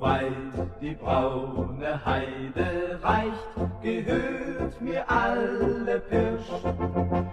weit die braune Heide reicht, gehört mir alle Pirsch.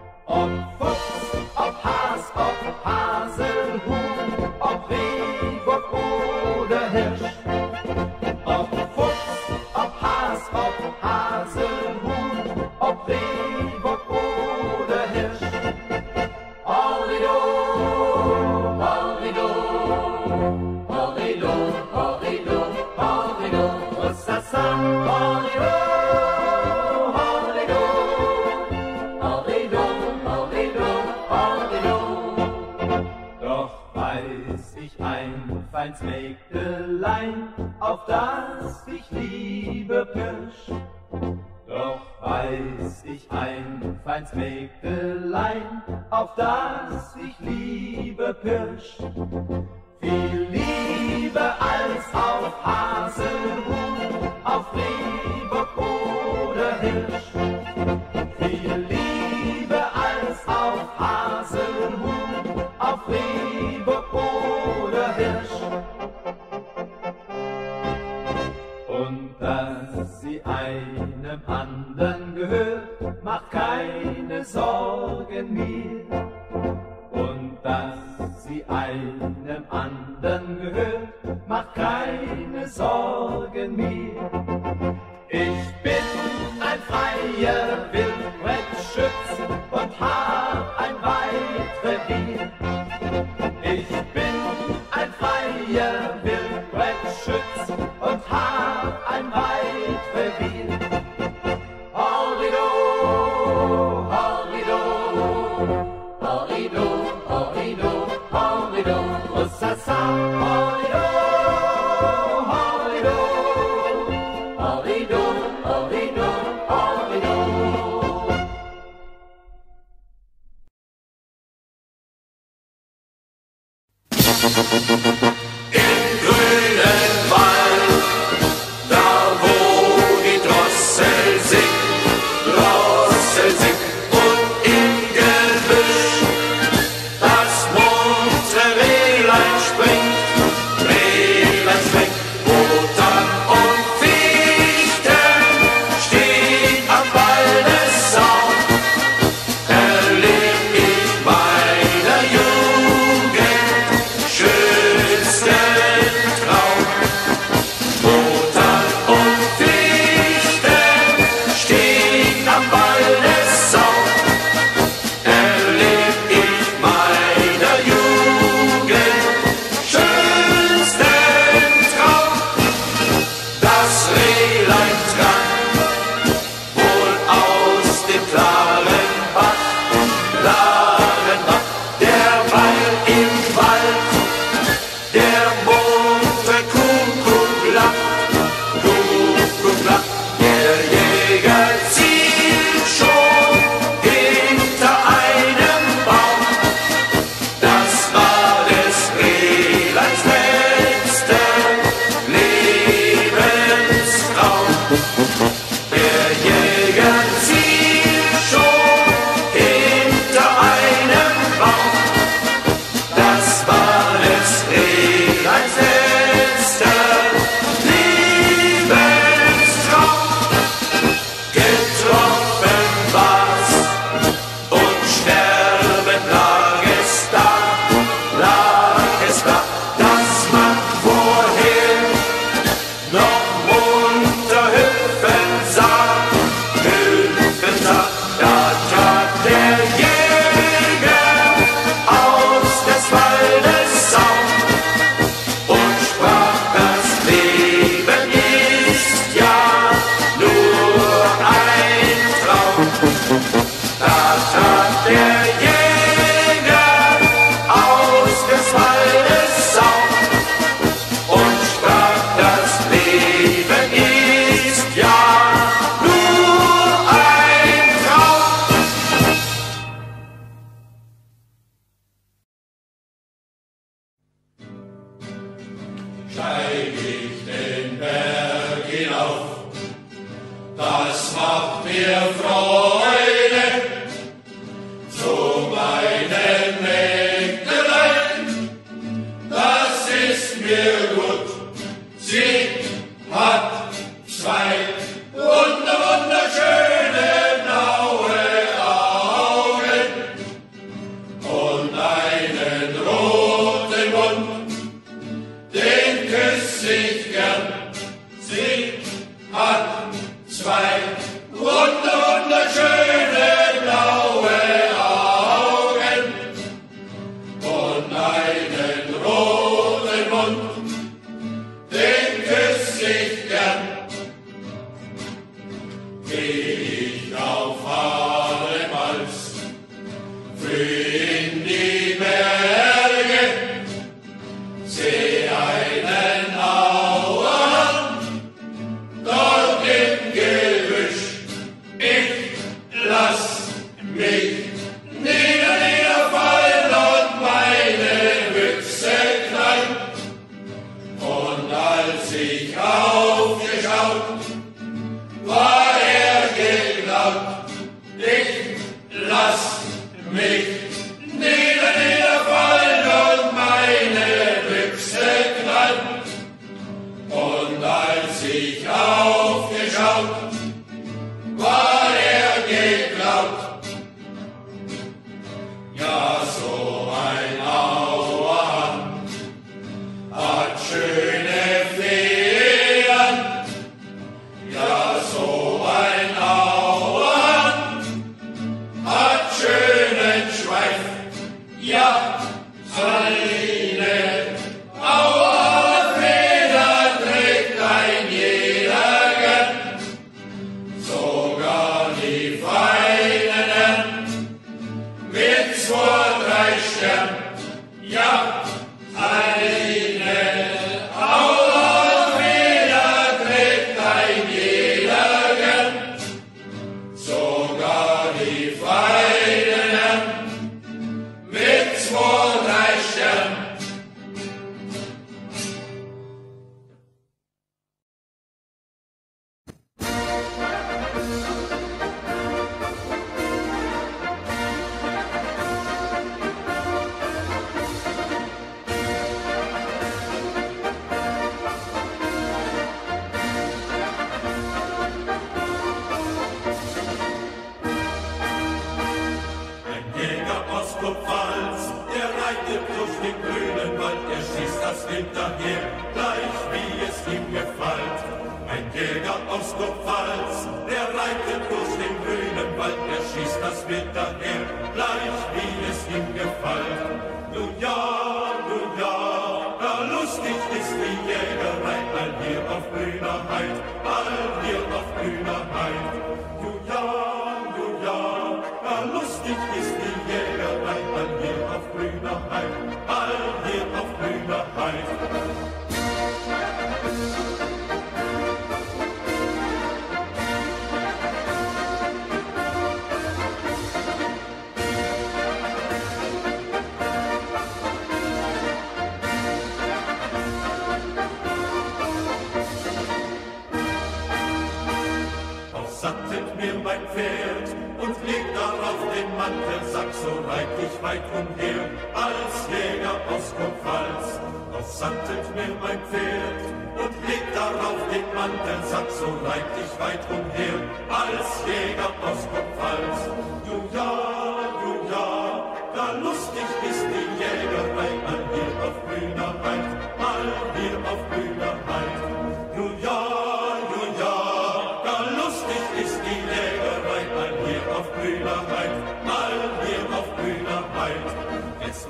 feijão.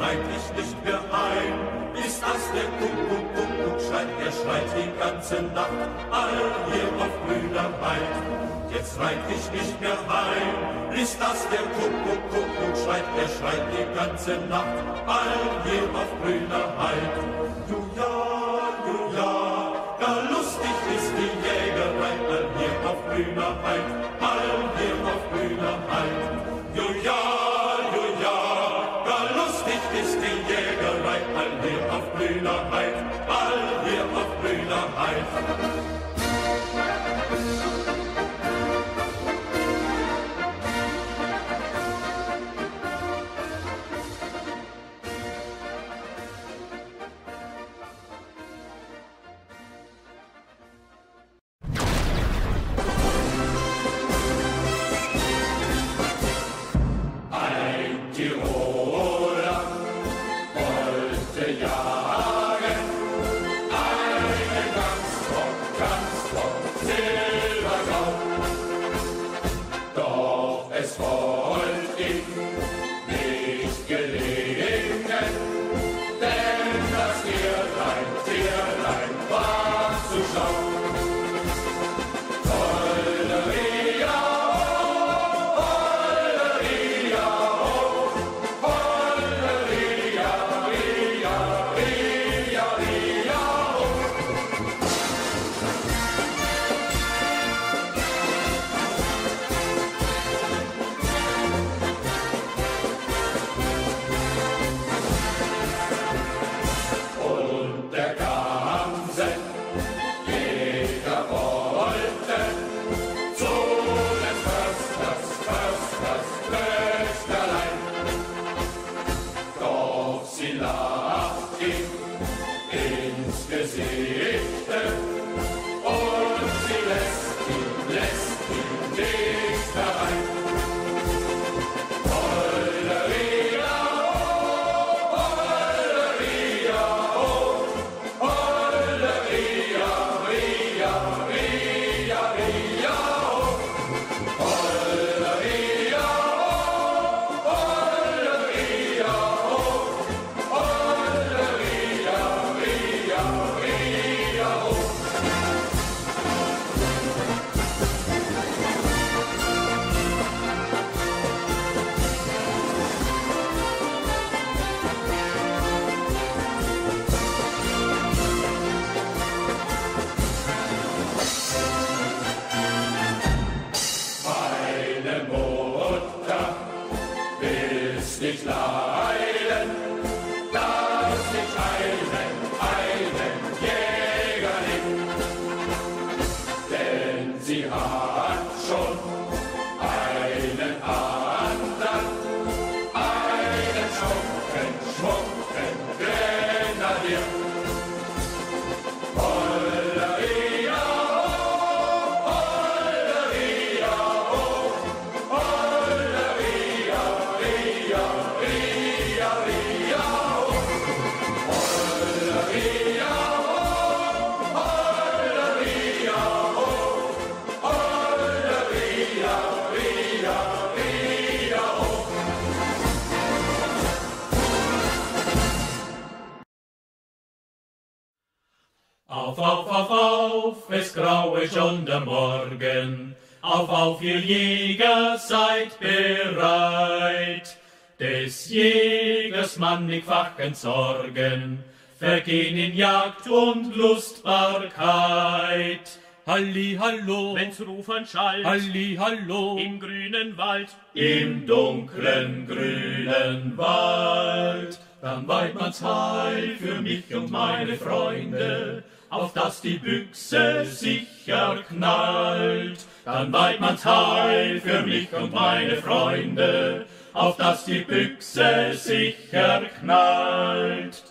reit ich nicht mehr ein, Ist das der Kuckuck, Kuckuck schreit, der schreit die ganze Nacht, all hier auf grüner Wald. Jetzt reit ich nicht mehr ein, Ist das der Kuckuck, Kuckuck schreit, der schreit die ganze Nacht, all hier auf grüner Wald. Du ja, du ja, gar lustig ist die Jägerei, all hier auf grüner Wald. Thank you. Mannigfachen Sorgen vergehen in Jagd und Lustbarkeit. Halli, hallo, wenn's Rufern schallt, Halli, hallo, im grünen Wald, im dunklen grünen Wald. Dann weit man's Heil für mich und meine Freunde, auf dass die Büchse sicher knallt. Dann weit man's Heil für mich und meine Freunde, auf dass die Büchse sicher knallt.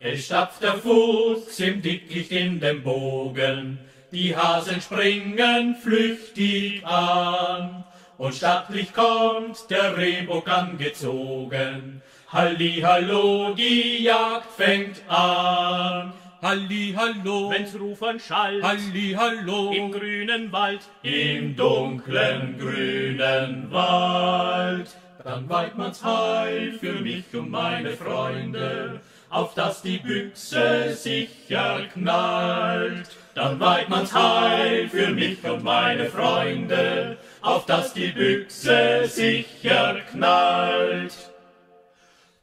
Es stapft der Fuchs im Dickicht in dem Bogen, die Hasen springen flüchtig an, und stattlich kommt der Rehbock angezogen. Halli, hallo, die Jagd fängt an. Halli, hallo, wenn's Rufern schallt, Halli, hallo, im grünen Wald, im dunklen grünen Wald. Dann weit man's Heil für mich und meine Freunde, auf dass die Büchse sicher knallt. Dann weit man's Heil für mich und meine Freunde, auf dass die Büchse sicher knallt.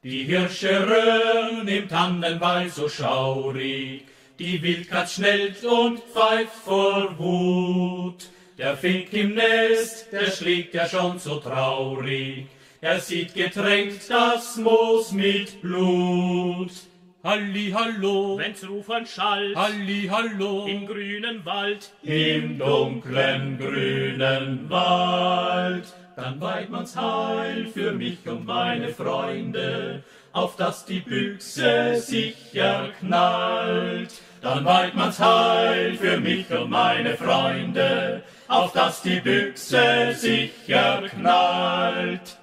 Die Hirsche röhren im Tannenwald so schaurig, die Wildkatz schnellt und pfeift vor Wut. Der Fink im Nest, der schlägt ja schon so traurig, er sieht getränkt das Moos mit Blut. Halli, hallo, wenn's Rufern schallt, Halli, hallo, im grünen Wald, im dunklen grünen Wald. Dann weit man's Heil für mich und meine Freunde, auf dass die Büchse sicher knallt. Dann weit man's Heil für mich und meine Freunde, auf dass die Büchse sicher knallt.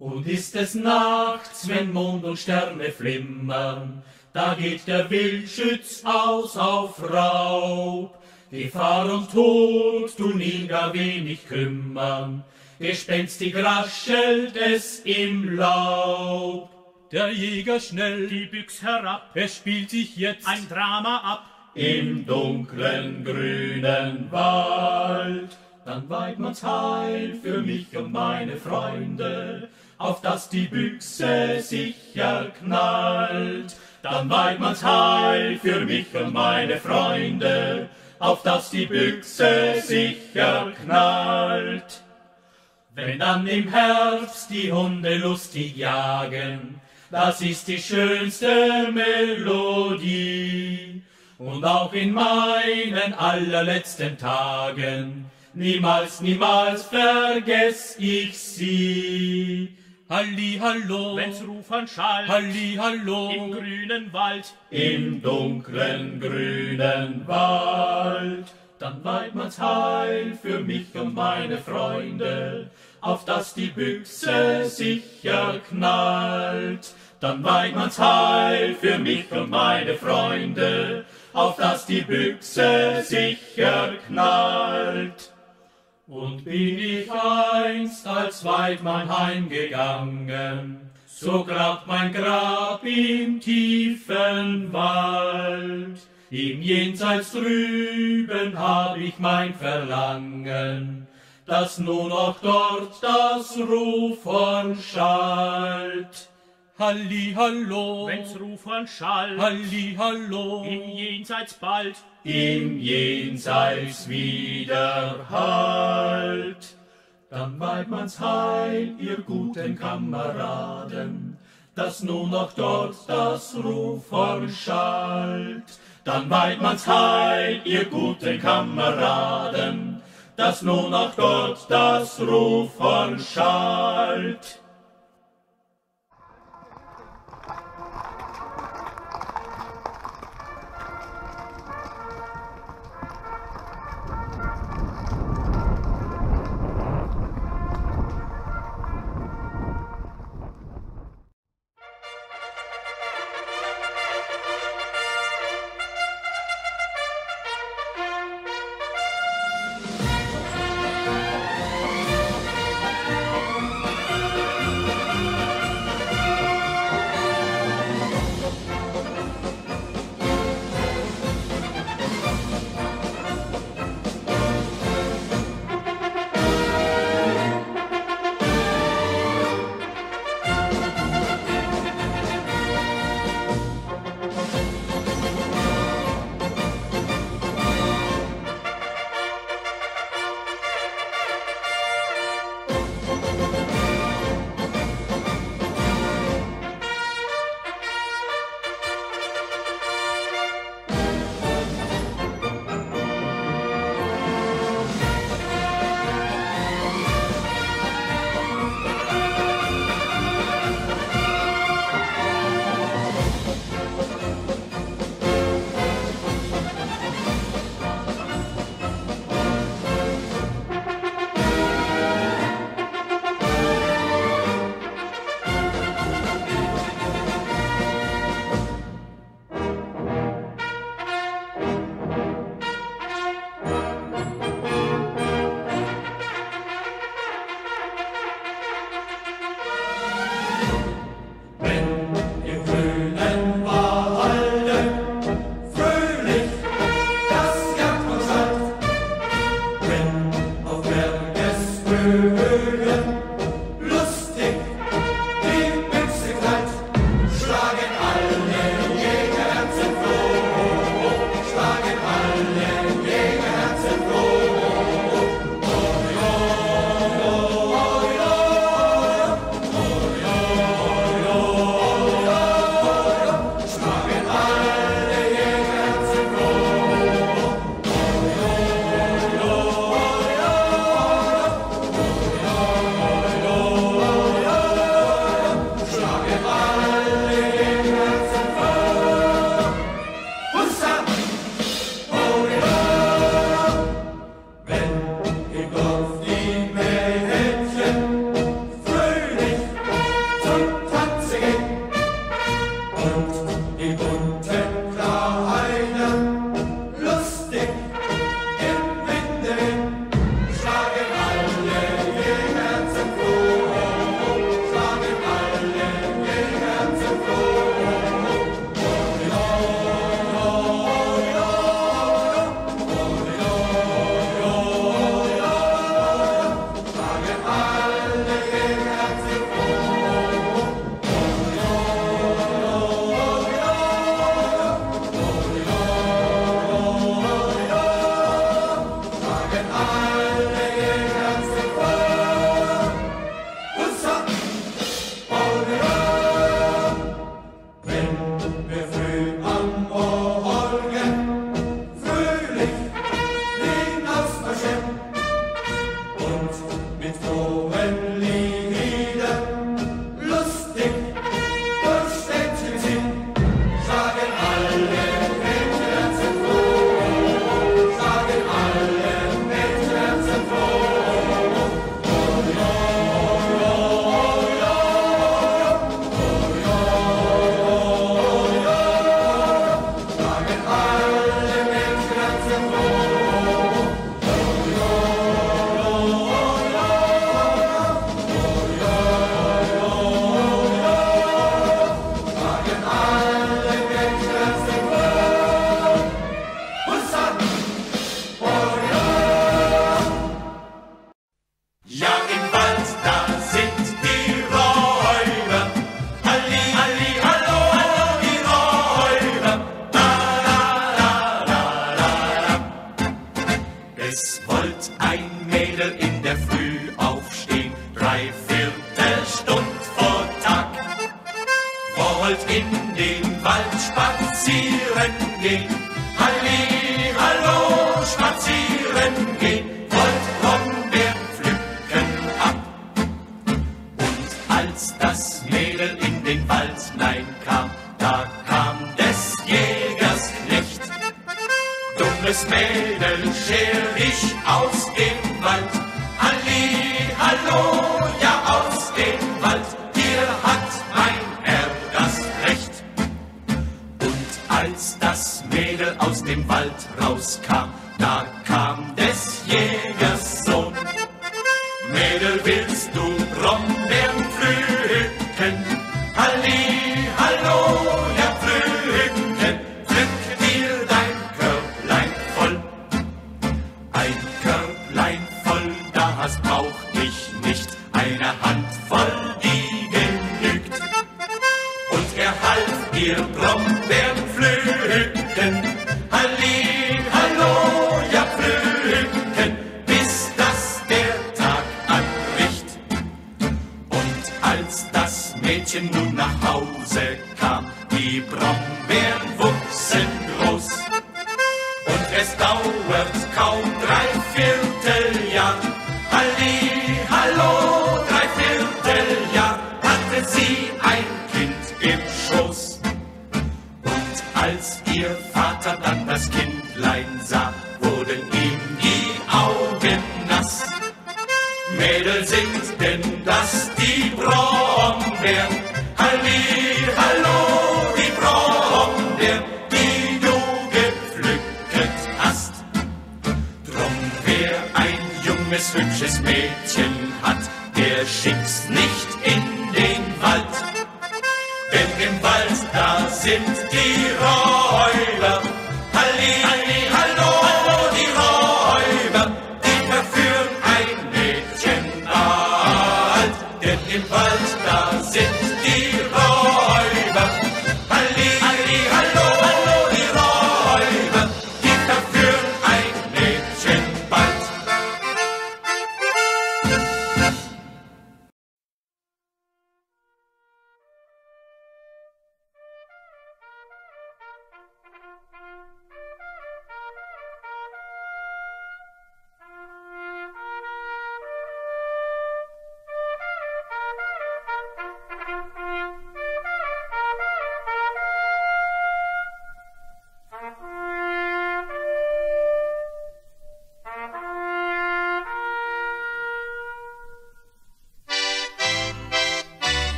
Und ist es nachts, wenn Mond und Sterne flimmern, da geht der Wildschütz aus auf Raub. Gefahr und Tod tun ihn gar wenig kümmern, gespenstig raschelt es im Laub. Der Jäger schnell, die Büchs herab, es spielt sich jetzt ein Drama ab, im dunklen grünen Wald. Dann weit man's Heil für mich und meine Freunde, auf dass die Büchse sicher knallt. Dann weit man's Heil für mich und meine Freunde, auf dass die Büchse sicher knallt. Wenn dann im Herbst die Hunde lustig jagen, das ist die schönste Melodie. Und auch in meinen allerletzten Tagen, niemals, niemals vergess ich sie. Halli, hallo, Wenn's Rufern schallt Halli, hallo, im grünen Wald, im dunklen grünen Wald. Dann weiht man's Heil für mich und meine Freunde, auf dass die Büchse sicher knallt. Dann weiht man's Heil für mich und meine Freunde, auf dass die Büchse sicher knallt. Und bin ich einst als Weidmann heimgegangen, so grabt mein Grab im tiefen Wald. Im Jenseits drüben hab ich mein Verlangen, dass nun auch dort das Rufhorn schallt. Halli, hallo, wenn's Rufern schallt Halli, hallo, im Jenseits bald, im Jenseits wieder halt. Dann weiht man's heil, ihr guten Kameraden, dass nun auch dort das Rufhorn schallt. Dann weiht man's heil, ihr guten Kameraden, dass nun auch dort das Rufhorn schallt. hübsches Mädchen hat, der schickt's nicht in den Wald. Denn im Wald, da sind die Räuber. Halli, halli.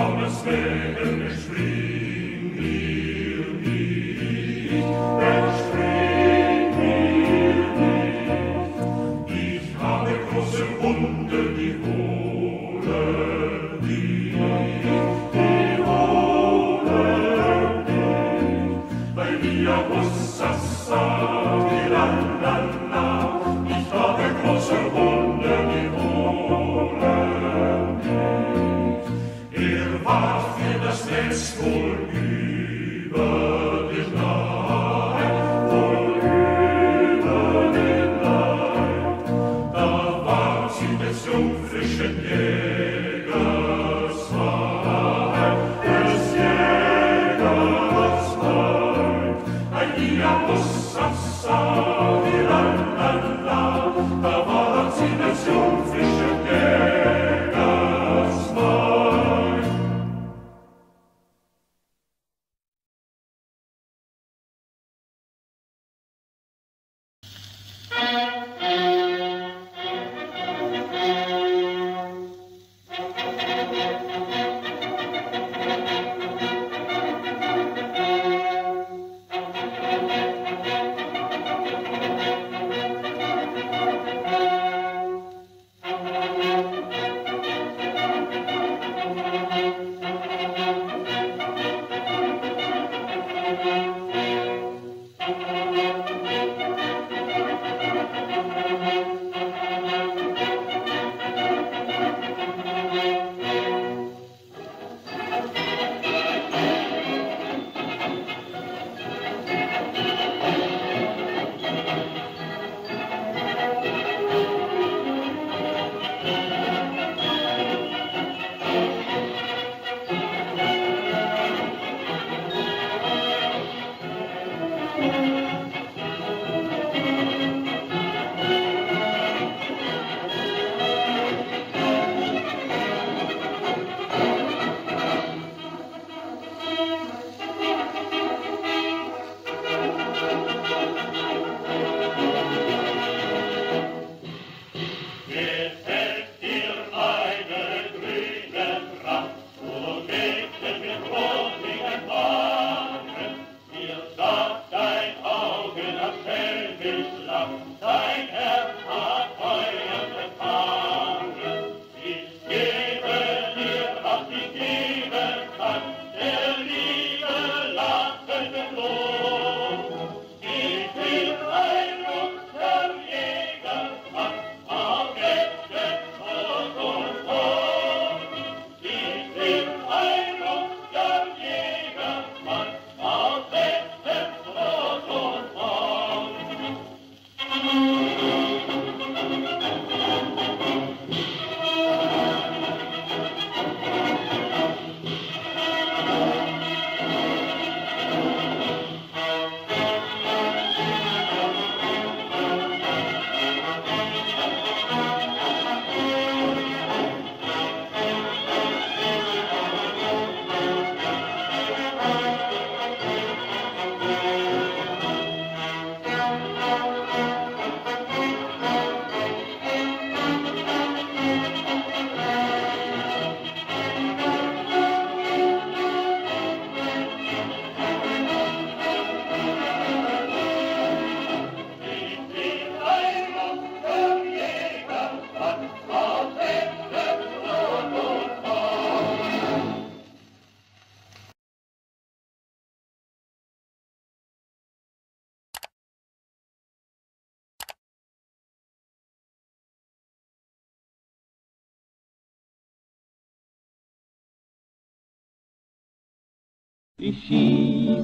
Traumes wegen geschrien,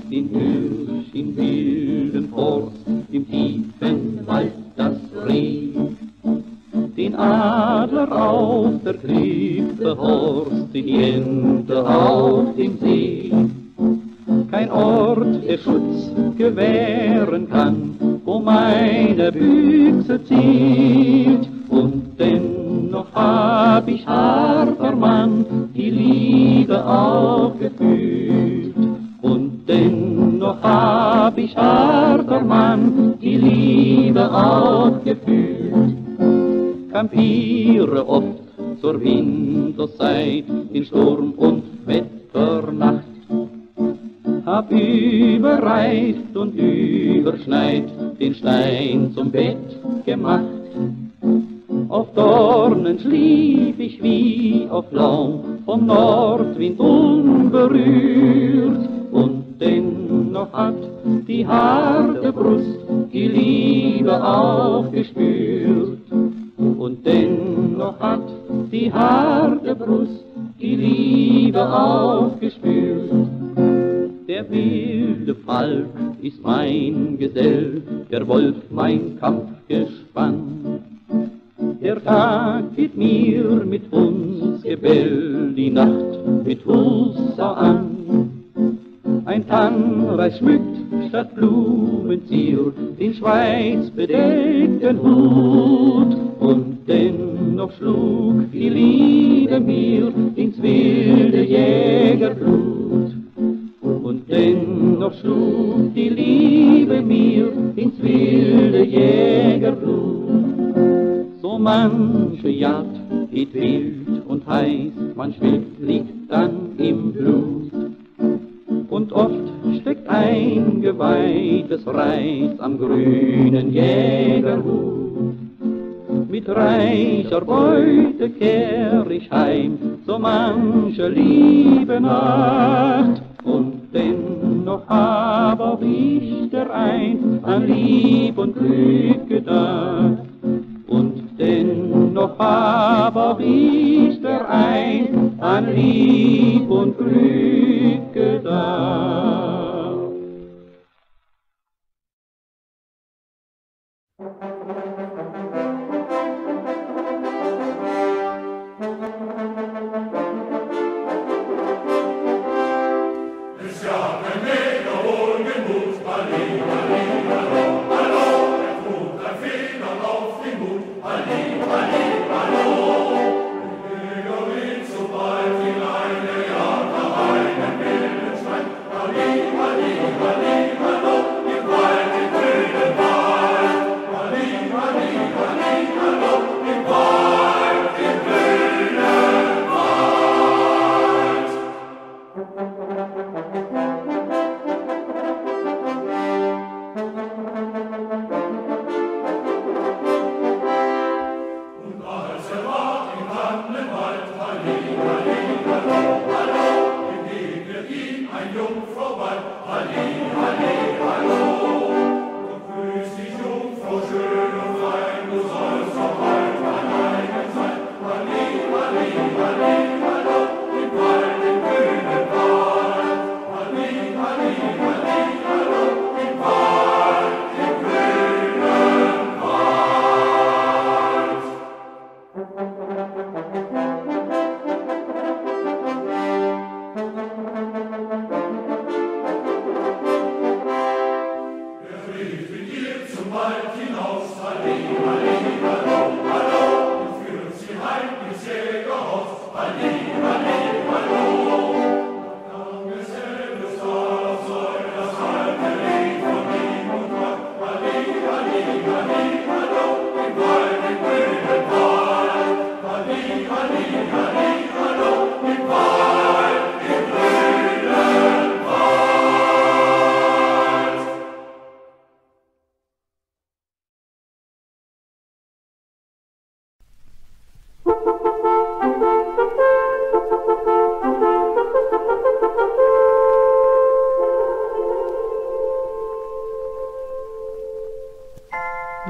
Did ist mein Gesell, der Wolf mein Kampfgespann. Der Tag geht mir mit uns Gebell, die Nacht mit Hussa an. Ein Tannreich schmückt statt Blumenzier den schweißbedeckten Hut. Und dennoch schlug die Liebe mir ins wilde Jägerblut schlug die Liebe mir ins wilde Jägerblut. So manche Jagd geht wild und heiß, manch Wild liegt dann im Blut. Und oft steckt ein geweihtes Reis am grünen Jägerhut mit reicher Beute kehr ich heim, so manche liebe Nacht und den noch aber ich der ein an Lieb und Glück gedacht. Und dennoch aber ich der ein an Lieb und Glück gedacht.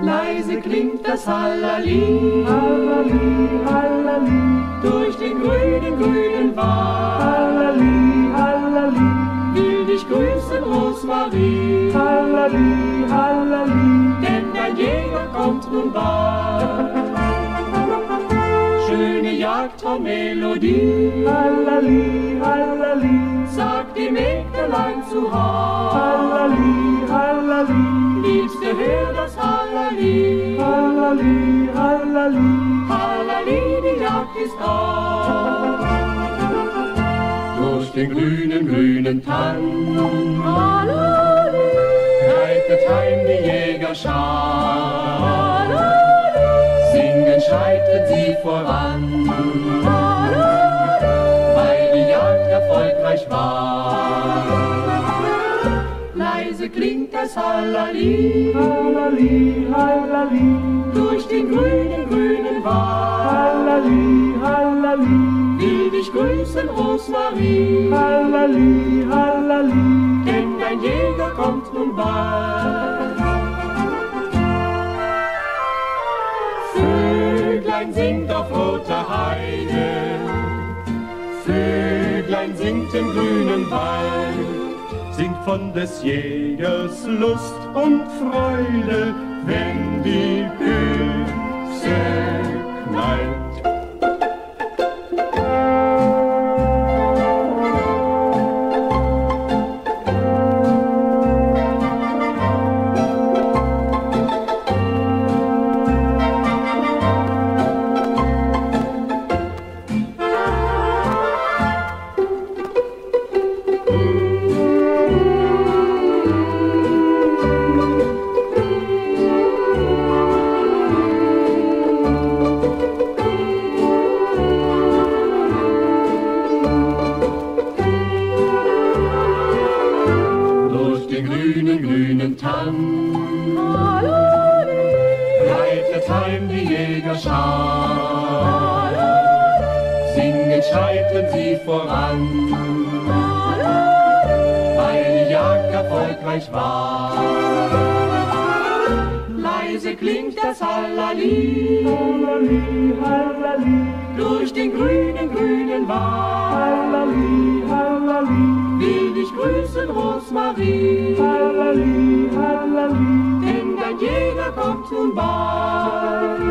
leise klingt das Hallali, Hallali, Hallali, durch den grünen, grünen Wald. Hallali, Hallali, will dich grüßen, Rosmarie, Hallali, Hallali, denn der Jäger kommt nun bald. Schöne Jagdmelodie, Hallali, Hallali, sagt die Mägdelein zu Hause, Hallali, Hallali, liebste Hörer. Hallali. Hallali, Hallali, Hallali, die Jagd ist aus. Durch den grünen, grünen Tann Hallali, reitet heim die Jägerschar. Singend schreitet sie voran, weil die Jagd erfolgreich war. leise klingt das Hallali Hallali, Hallali, durch den grünen, grünen Wald. Hallali, Hallali, Will dich grüßen, Rosmarie, Hallali, Hallali, denn dein Jäger kommt nun bald. Vöglein singt auf roter Heide, Vöglein singt im grünen Wald. Von des Jägers Lust und Freude, wenn die Büchse knallt. Voran, weil Jagd erfolgreich war. Leise klingt das Hallali durch den grünen, grünen Wald. Will dich grüßen, Rosmarie, denn dein Jäger kommt nun bald.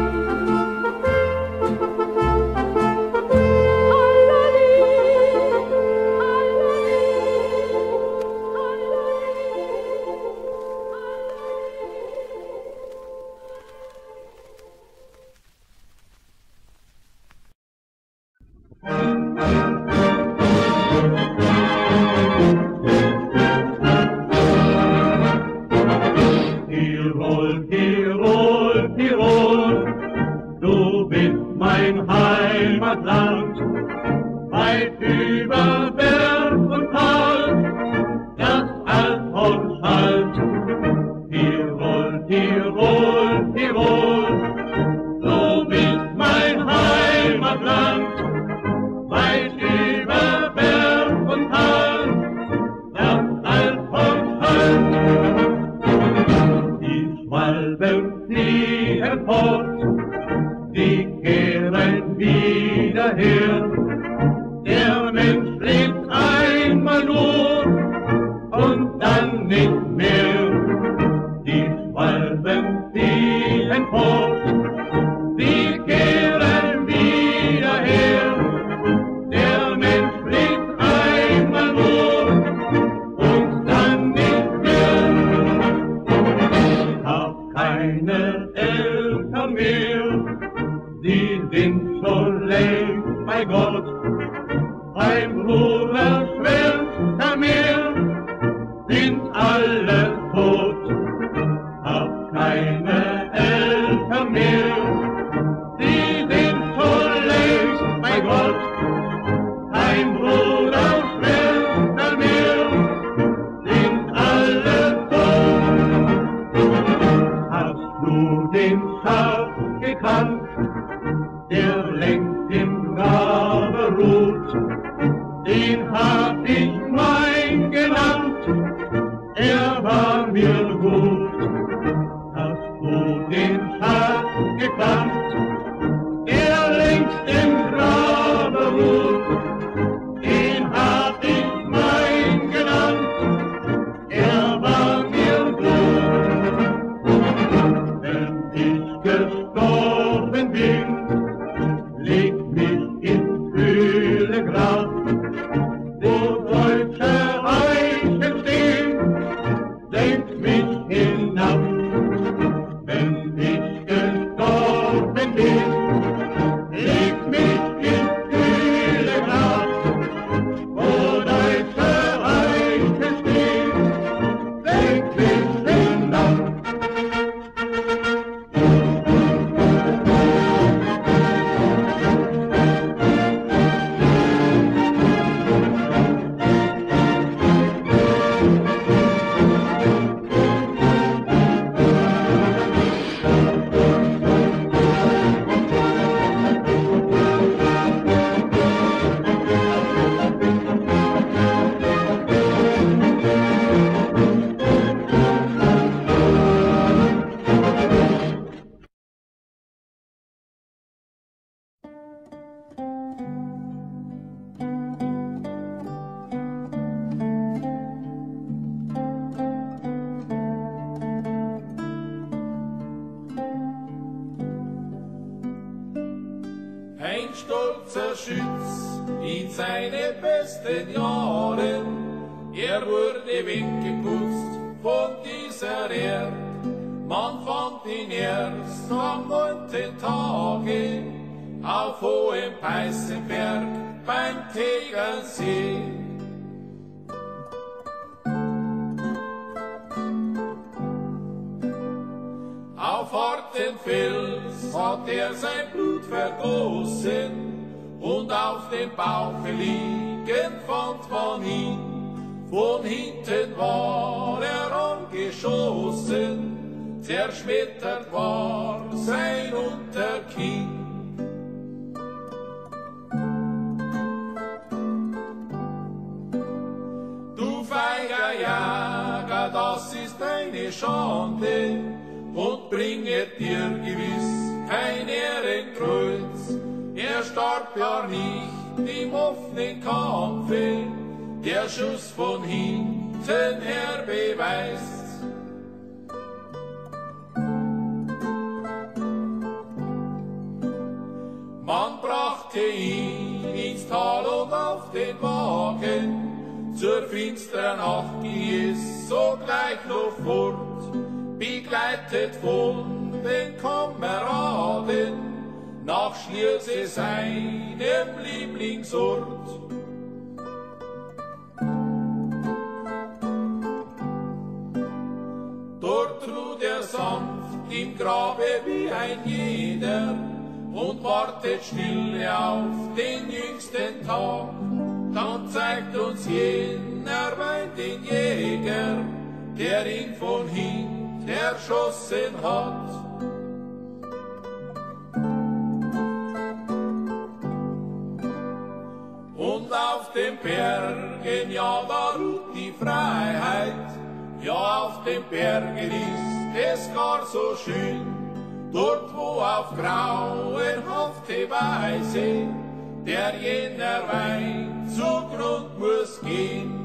Bauche liegen fand man ihn. Von hinten war er angeschossen, zerschmettert war sein Unterkinn. Du feiger Jager, das ist eine Schande und bringet dir gewiss kein Ehrenkreuz. Er starb ja nicht im offenen Kampfe, der Schuss von hinten her beweist. Man brachte ihn ins Tal und auf den Wagen, zur finsteren Nacht ging es sogleich noch fort, begleitet von den Kameraden, nach Schlierse seinem Lieblingsort. Dort ruht er sanft im Grabe wie ein jeder und wartet stille auf den jüngsten Tag. Dann zeigt uns jener bei den Jäger, der ihn von hinten erschossen hat. Und auf den Bergen, ja, da ruht die Freiheit, ja, auf den Bergen ist es gar so schön, dort wo auf grauenhafte Weise der jener Wein zugrund muss gehen.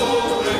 Nazareth.